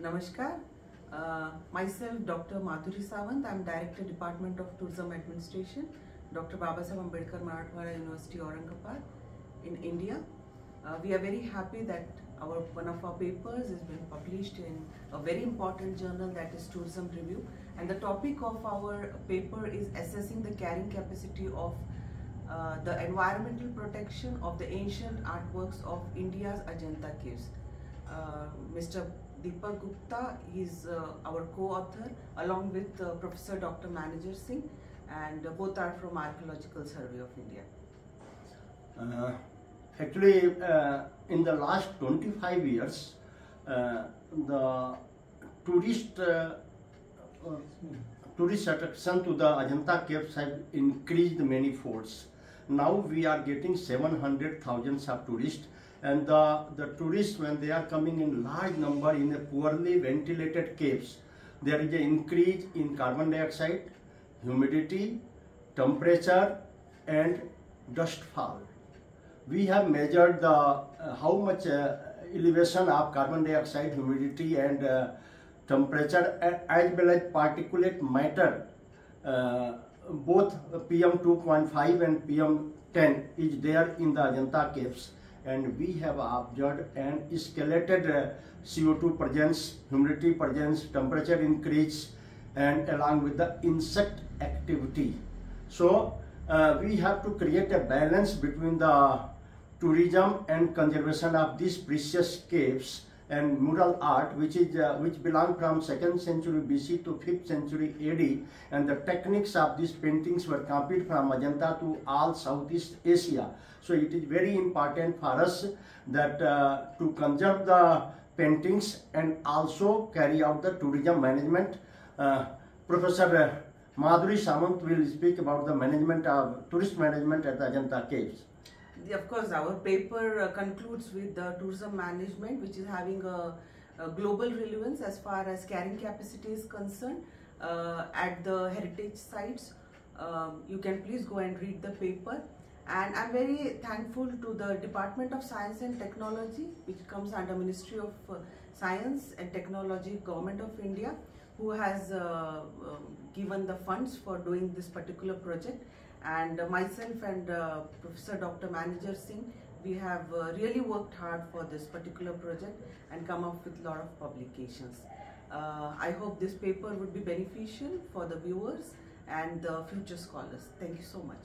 Namaskar. Uh, myself, Dr. Madhuri Sawant. I'm Director, Department of Tourism Administration, Dr. Babasaheb Ambedkar Marathwada University, Aurangabad, in India. Uh, we are very happy that our one of our papers has been published in a very important journal that is Tourism Review. And the topic of our paper is assessing the carrying capacity of uh, the environmental protection of the ancient artworks of India's Ajanta caves. Uh, Mr. Deepak Gupta is uh, our co-author along with uh, Professor Dr. Manager Singh and uh, both are from Archaeological Survey of India. Actually, in the last 25 years, the tourist tourist attraction to the Ajanta caves have increased many folds. Now we are getting 700,000 of tourists and the, the tourists when they are coming in large number in a poorly ventilated caves, there is an increase in carbon dioxide, humidity, temperature and dust fall we have measured the uh, how much uh, elevation of carbon dioxide, humidity, and uh, temperature, as well as particulate matter. Uh, both PM 2.5 and PM 10 is there in the Ajanta caves, and we have observed an escalated uh, CO2 presence, humidity presence, temperature increase, and along with the insect activity. So uh, we have to create a balance between the tourism and conservation of these precious caves and mural art which is uh, which belong from 2nd century BC to 5th century AD and the techniques of these paintings were copied from Ajanta to all Southeast Asia so it is very important for us that uh, to conserve the paintings and also carry out the tourism management uh, Professor uh, Madhuri Sawant will speak about the management of tourist management at the Ajanta caves. Of course, our paper uh, concludes with the tourism management, which is having a, a global relevance as far as carrying capacity is concerned uh, at the heritage sites. Um, you can please go and read the paper. And I'm very thankful to the Department of Science and Technology, which comes under Ministry of uh, Science and Technology, Government of India, who has uh, um, given the funds for doing this particular project and uh, myself and uh, Professor Dr. Manager Singh, we have uh, really worked hard for this particular project and come up with a lot of publications. I hope this paper would be beneficial for the viewers and the future scholars. Thank you so much.